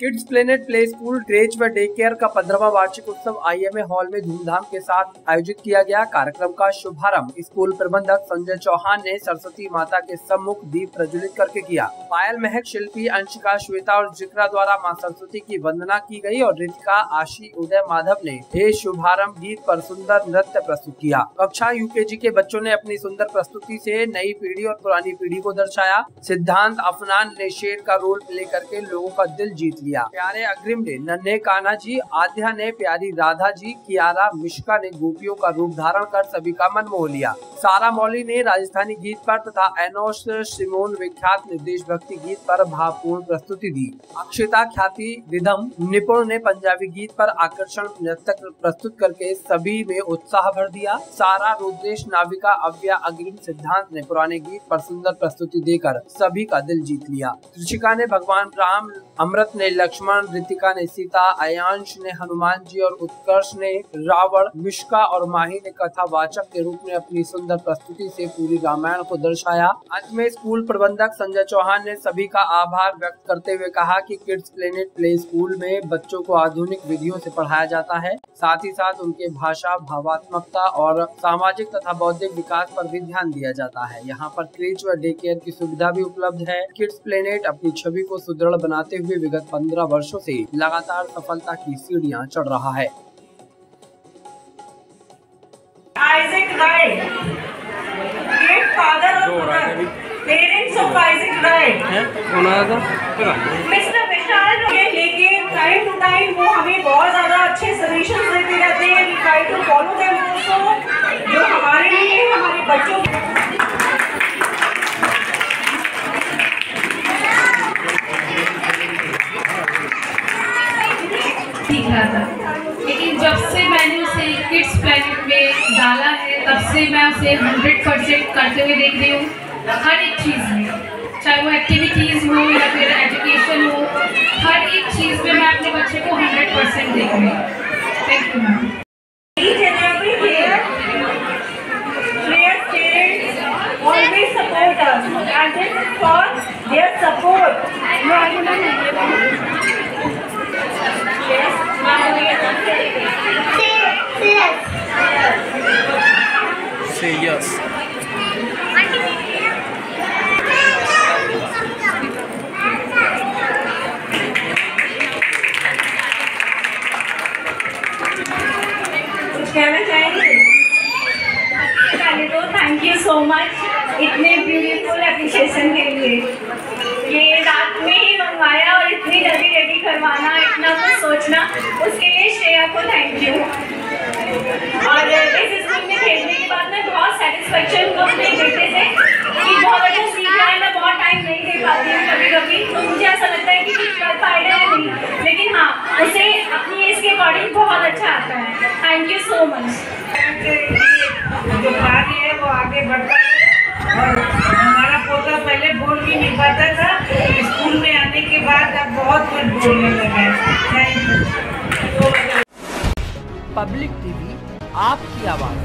Kids planet play School क्रेज व day care का पंद्रहवा वार्षिक उत्सव आईएमए हॉल में धूमधाम के साथ आयोजित किया गया। कार्यक्रम का शुभारंभ स्कूल प्रबंधक संजय चौहान ने सरस्वती माता के सम्मुख दीप प्रज्वलित करके किया। पायल महक शिल्पी अंशिका श्वेता और जिक्रा द्वारा माँ सरस्वती की वंदना की गई और रितिका, आशी, उदय माधव ने ये शुभारंभ गीत आरोप सुंदर नृत्य प्रस्तुत किया। कक्षा यूकेजी के बच्चों ने अपनी सुंदर प्रस्तुति ऐसी नई पीढ़ी और पुरानी पीढ़ी को दर्शाया। सिद्धांत, अफनान ने शेर का रोल प्ले करके लोगों का दिल जीत लिया। लिया। प्यारे अग्रिम ने नन्हे कान्हा जी, आध्या ने प्यारी राधा जी, कियारा, मिश्का ने गोपियों का रूप धारण कर सभी का मन मोह लिया। सारा मौली ने राजस्थानी गीत पर तथा एनोस सिमोन विख्यात ने देशभक्ति गीत पर भावपूर्ण प्रस्तुति दी। अक्षिता ख्याति रिधम निपुण ने पंजाबी गीत पर आकर्षण नृत्य प्रस्तुत करके सभी में उत्साह भर दिया। सारा रुद्रेश नाविका अव्या अग्रिम सिद्धांत ने पुराने गीत पर सुंदर प्रस्तुति देकर सभी का दिल जीत लिया। कृषिका ने भगवान राम, अमृत ने लक्ष्मण ऋतिका ने सीता अयांश ने हनुमान जी और उत्कर्ष ने रावण, मिश्का और माही ने कथावाचक के रूप में अपनी सुंदर प्रस्तुति से पूरी रामायण को दर्शाया। अंत में स्कूल प्रबंधक संजय चौहान ने सभी का आभार व्यक्त करते हुए कहा कि किड्स प्लेनेट प्ले स्कूल में बच्चों को आधुनिक विधियों से पढ़ाया जाता है। साथ ही साथ उनके भाषा भावात्मकता और सामाजिक तथा बौद्धिक विकास पर भी ध्यान दिया जाता है। यहाँ पर क्रीच व डे केयर की सुविधा भी उपलब्ध है। किड्स प्लेनेट अपनी छवि को सुदृढ़ बनाते हुए विगत पंद्रह वर्षो ऐसी लगातार सफलता की सीढ़ियाँ चढ़ रहा है। Isaac Wright, parents of Isaac Wright. Mister Vishal के लेके टाइम टू टाइम वो हमें बहुत ज़्यादा अच्छे सजेशन देते रहते हैं we try to follow them also जो हमारे लिए हमारे बच्चों था। लेकिन जब से मैंने उसे किड्स प्लानिट में डाला है तब से मैं उसे हंड्रेड परसेंट करते हुए देख रही हूँ। हर एक चीज़ में चाहे वो एक्टिविटीज़ हो या फिर एजुकेशन हो हर एक चीज़ में मैं अपने बच्चे को 100 परसेंट देख रही thank you ma'am Say yes. कुछ कहना चाहेंगे पहले तो थैंक यू सो मच इतने ब्यूटीफुल एप्रिशिएशन के लिए। ये रात में ही मंगवाया और इतनी जल्दी रेडी करवाना, इतना कुछ सोचना, उसके लिए श्रेया को थैंक यू और इस स्कूल में भेजने के बाद मैं बहुत सेटिस्फेक्शन को अपने बेटे से कि बहुत अच्छा सीख रहा है, मैं बहुत टाइम नहीं दे पाती हूँ कभी कभी तो मुझे ऐसा लगता है कि कर पाएगा या नहीं। लेकिन हाँ उसे अकॉर्डिंग बहुत अच्छा आता है। थैंक यू सो मच जो कार्य है वो आगे बढ़ता है और हमारा पोता पहले बोल भी नहीं पाता था स्कूल में आने के बाद अब बहुत कुछ बोलने लगा है थैंक यू पब्लिक टीवी आपकी आवाज़।